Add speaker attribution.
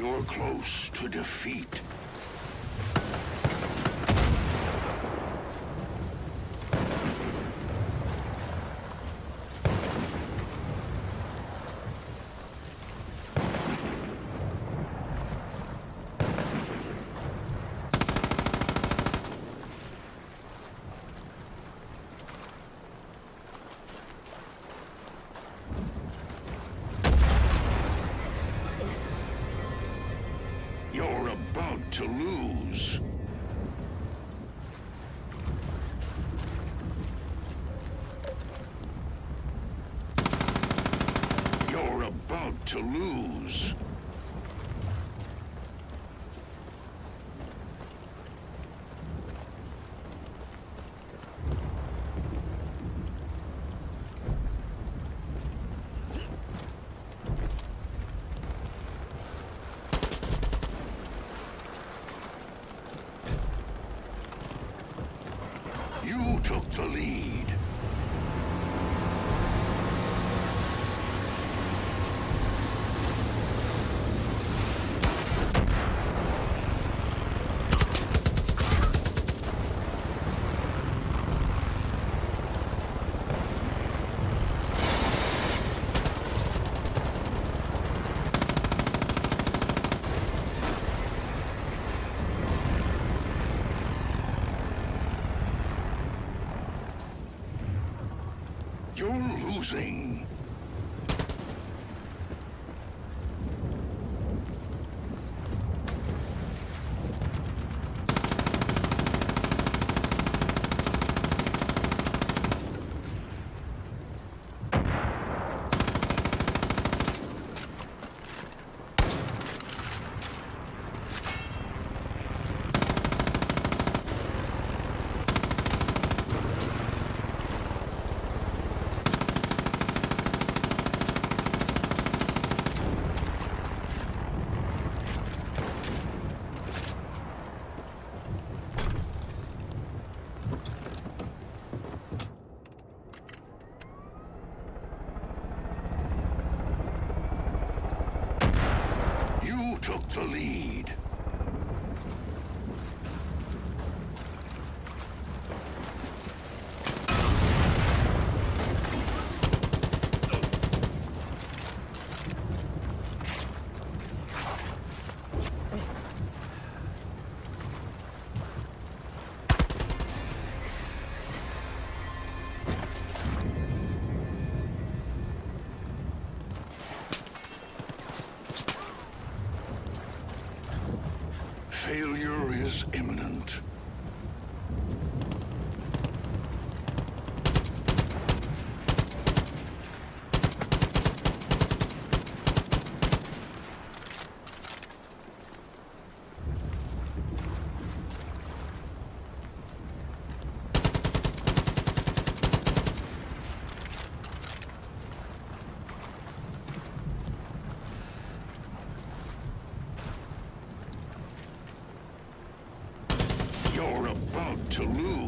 Speaker 1: You're close to defeat. To lose. You took the lead. You're losing. Took the lead. Failure is imminent. You're about to lose.